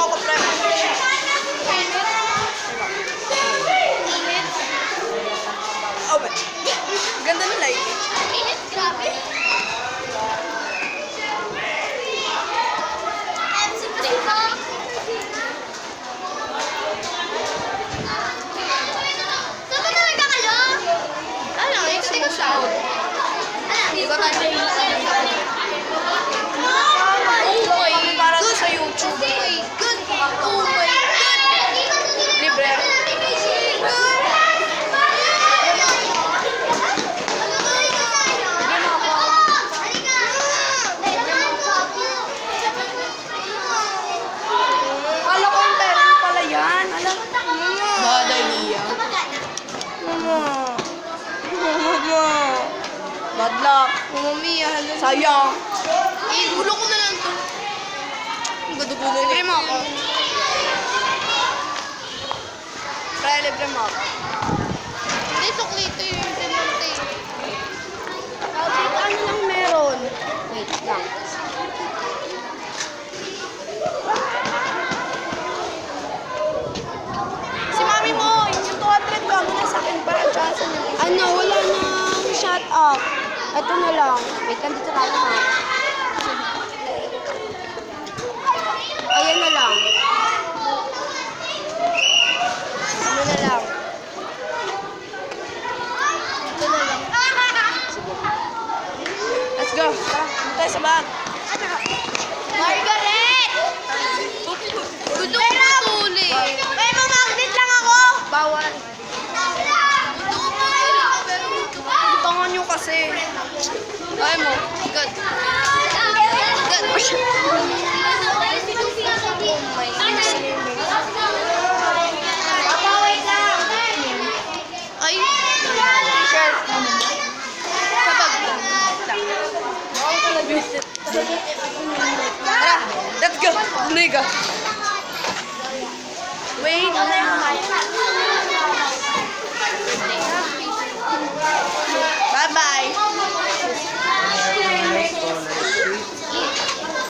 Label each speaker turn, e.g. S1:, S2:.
S1: Oh, ba? Ganda ng light.
S2: Init, grabe. MC Primo. Saan ba talaga kayo?
S1: Ano,
S2: Ano?
S1: Hindi ko tayo
S2: Oh my
S1: Para sa YouTube.
S2: Oh my God! Oh my God!
S1: Libre. Kala ko yung pera mo pala yan. Alam Bad idea. Mama. Mama. Bad luck.
S2: Mamiya,
S1: Sayang.
S2: Eh, gulo ko na lang to.
S1: Gadugo na libre mo ako. Pre, libre mo ako.
S2: Hindi, suklito yung pinunti.
S1: Kahit ano lang meron. Wait lang. Si mami mo, yung 200 ko, mo na sa akin para chance niyo. Ano, wala na shut up. Ito na lang. Wait lang, dito tayo ha. Ayan na lang. Ano na lang. Ito na lang. Let's go. Tara, punta tayo sa bag.
S2: Margaret! Gusto
S1: kasi. Ay mo.
S2: God. God. Ay,
S1: Tara, let's go. Ka. Wait, mic?